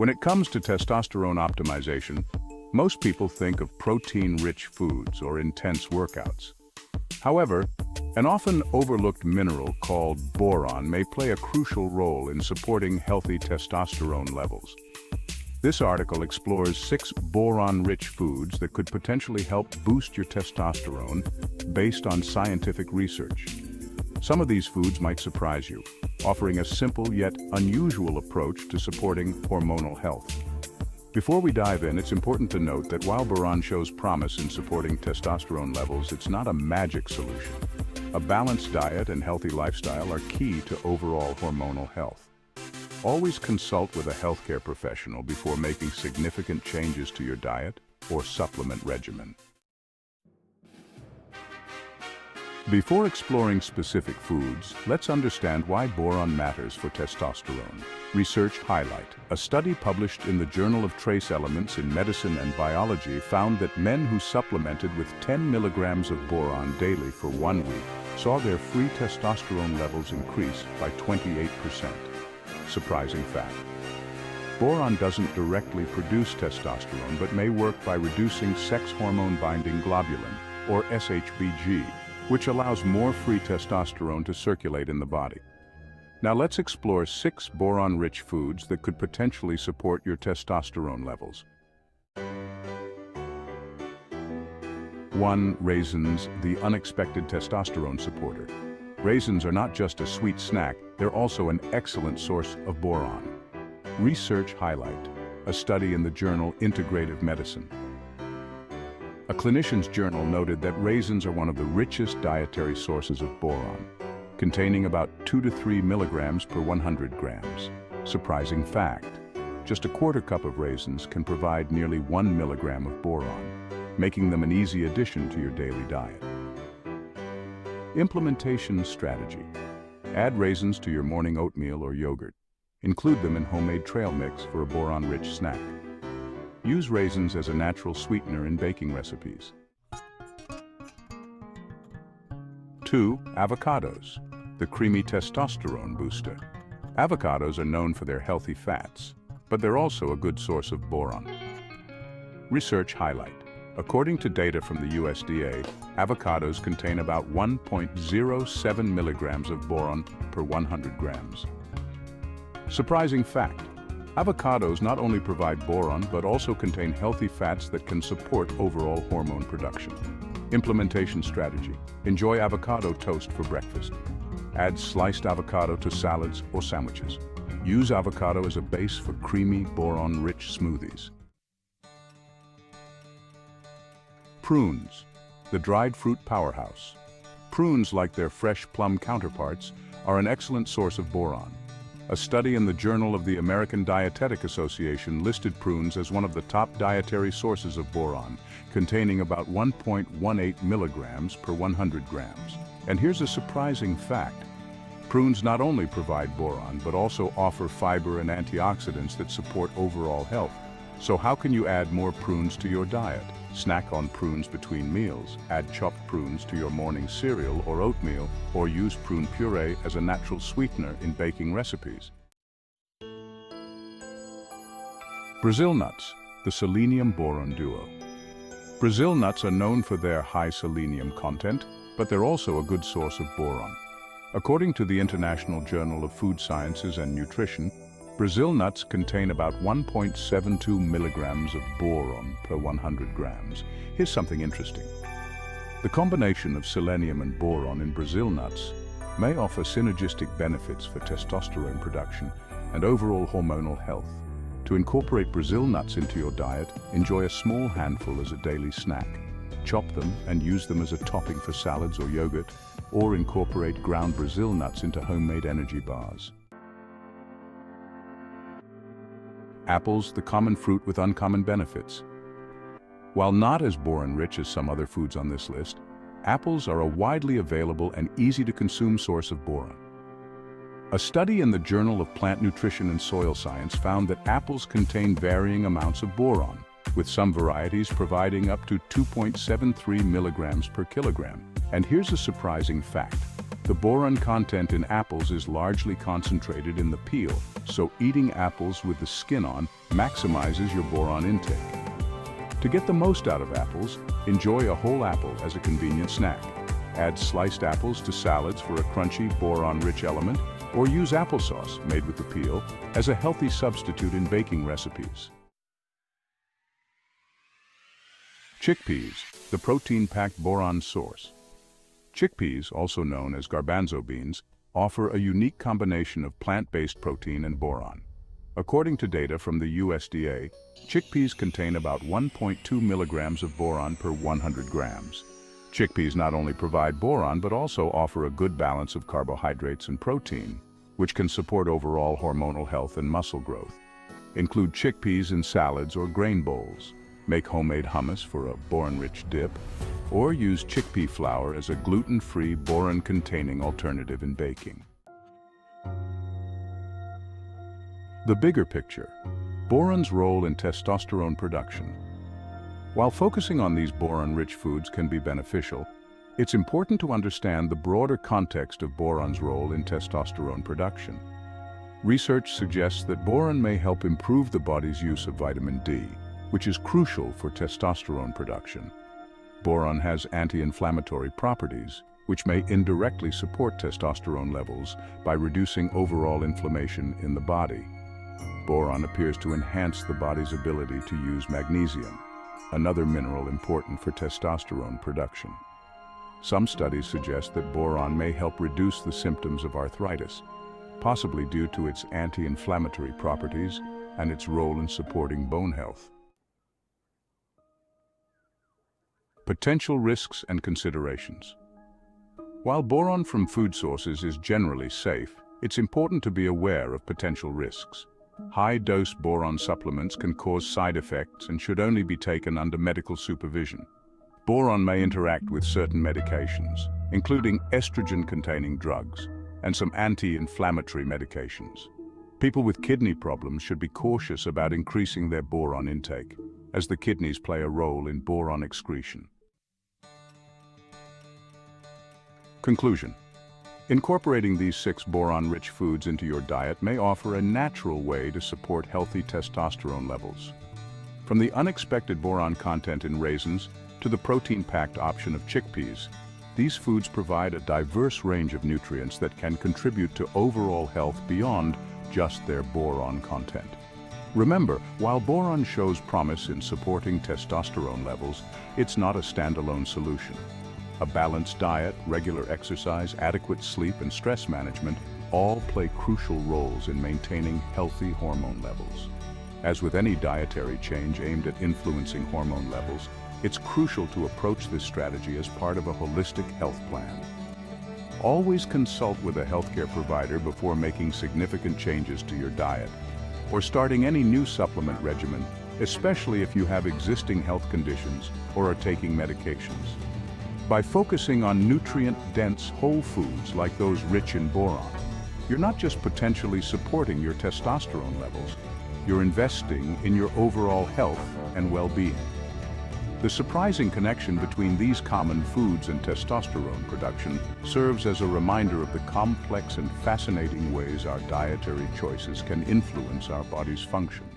When it comes to testosterone optimization, most people think of protein-rich foods or intense workouts. However, an often overlooked mineral called boron may play a crucial role in supporting healthy testosterone levels. This article explores six boron-rich foods that could potentially help boost your testosterone based on scientific research. Some of these foods might surprise you, offering a simple yet unusual approach to supporting hormonal health. Before we dive in, it's important to note that while boron shows promise in supporting testosterone levels, it's not a magic solution. A balanced diet and healthy lifestyle are key to overall hormonal health. Always consult with a healthcare professional before making significant changes to your diet or supplement regimen. Before exploring specific foods, let's understand why boron matters for testosterone. Research Highlight. A study published in the Journal of Trace Elements in Medicine and Biology found that men who supplemented with 10 milligrams of boron daily for one week saw their free testosterone levels increase by 28%. Surprising fact. Boron doesn't directly produce testosterone but may work by reducing sex hormone-binding globulin, or SHBG, which allows more free testosterone to circulate in the body. Now let's explore six boron-rich foods that could potentially support your testosterone levels. 1. Raisins, the unexpected testosterone supporter. Raisins are not just a sweet snack, they're also an excellent source of boron. Research Highlight, a study in the journal Integrative Medicine. A clinician's journal noted that raisins are one of the richest dietary sources of boron, containing about 2 to 3 milligrams per 100 grams. Surprising fact, just a quarter cup of raisins can provide nearly 1 milligram of boron, making them an easy addition to your daily diet. Implementation strategy. Add raisins to your morning oatmeal or yogurt. Include them in homemade trail mix for a boron-rich snack. Use raisins as a natural sweetener in baking recipes. 2. Avocados, the creamy testosterone booster. Avocados are known for their healthy fats, but they're also a good source of boron. Research highlight. According to data from the USDA, avocados contain about 1.07 milligrams of boron per 100 grams. Surprising fact, Avocados not only provide boron but also contain healthy fats that can support overall hormone production. Implementation strategy. Enjoy avocado toast for breakfast. Add sliced avocado to salads or sandwiches. Use avocado as a base for creamy, boron-rich smoothies. Prunes, the dried fruit powerhouse. Prunes, like their fresh plum counterparts, are an excellent source of boron. A study in the Journal of the American Dietetic Association listed prunes as one of the top dietary sources of boron, containing about 1.18 milligrams per 100 grams. And here's a surprising fact. Prunes not only provide boron, but also offer fiber and antioxidants that support overall health. So how can you add more prunes to your diet? Snack on prunes between meals, add chopped prunes to your morning cereal or oatmeal, or use prune puree as a natural sweetener in baking recipes. Brazil nuts, the selenium-boron duo. Brazil nuts are known for their high selenium content, but they're also a good source of boron. According to the International Journal of Food Sciences and Nutrition, Brazil nuts contain about 1.72 milligrams of boron per 100 grams. Here's something interesting. The combination of selenium and boron in Brazil nuts may offer synergistic benefits for testosterone production and overall hormonal health. To incorporate Brazil nuts into your diet, enjoy a small handful as a daily snack. Chop them and use them as a topping for salads or yogurt, or incorporate ground Brazil nuts into homemade energy bars. Apples the common fruit with uncommon benefits. While not as boron-rich as some other foods on this list, apples are a widely available and easy-to-consume source of boron. A study in the Journal of Plant Nutrition and Soil Science found that apples contain varying amounts of boron, with some varieties providing up to 2.73 milligrams per kilogram. And here's a surprising fact. The boron content in apples is largely concentrated in the peel, so eating apples with the skin on maximizes your boron intake. To get the most out of apples, enjoy a whole apple as a convenient snack. Add sliced apples to salads for a crunchy, boron-rich element, or use applesauce, made with the peel, as a healthy substitute in baking recipes. Chickpeas, the protein-packed boron source. Chickpeas, also known as garbanzo beans, offer a unique combination of plant-based protein and boron. According to data from the USDA, chickpeas contain about 1.2 milligrams of boron per 100 grams. Chickpeas not only provide boron but also offer a good balance of carbohydrates and protein, which can support overall hormonal health and muscle growth. Include chickpeas in salads or grain bowls. Make homemade hummus for a boron-rich dip, or use chickpea flour as a gluten-free, boron-containing alternative in baking. The bigger picture, boron's role in testosterone production. While focusing on these boron-rich foods can be beneficial, it's important to understand the broader context of boron's role in testosterone production. Research suggests that boron may help improve the body's use of vitamin D, which is crucial for testosterone production. Boron has anti-inflammatory properties, which may indirectly support testosterone levels by reducing overall inflammation in the body. Boron appears to enhance the body's ability to use magnesium, another mineral important for testosterone production. Some studies suggest that boron may help reduce the symptoms of arthritis, possibly due to its anti-inflammatory properties and its role in supporting bone health. Potential risks and considerations. While boron from food sources is generally safe, it's important to be aware of potential risks. High-dose boron supplements can cause side effects and should only be taken under medical supervision. Boron may interact with certain medications, including estrogen-containing drugs and some anti-inflammatory medications. People with kidney problems should be cautious about increasing their boron intake, as the kidneys play a role in boron excretion. Conclusion. Incorporating these six boron-rich foods into your diet may offer a natural way to support healthy testosterone levels. From the unexpected boron content in raisins to the protein-packed option of chickpeas, these foods provide a diverse range of nutrients that can contribute to overall health beyond just their boron content. Remember, while boron shows promise in supporting testosterone levels, it's not a standalone solution. A balanced diet, regular exercise, adequate sleep, and stress management all play crucial roles in maintaining healthy hormone levels. As with any dietary change aimed at influencing hormone levels, it's crucial to approach this strategy as part of a holistic health plan. Always consult with a healthcare provider before making significant changes to your diet or starting any new supplement regimen, especially if you have existing health conditions or are taking medications. By focusing on nutrient-dense whole foods like those rich in boron, you're not just potentially supporting your testosterone levels, you're investing in your overall health and well-being. The surprising connection between these common foods and testosterone production serves as a reminder of the complex and fascinating ways our dietary choices can influence our body's function.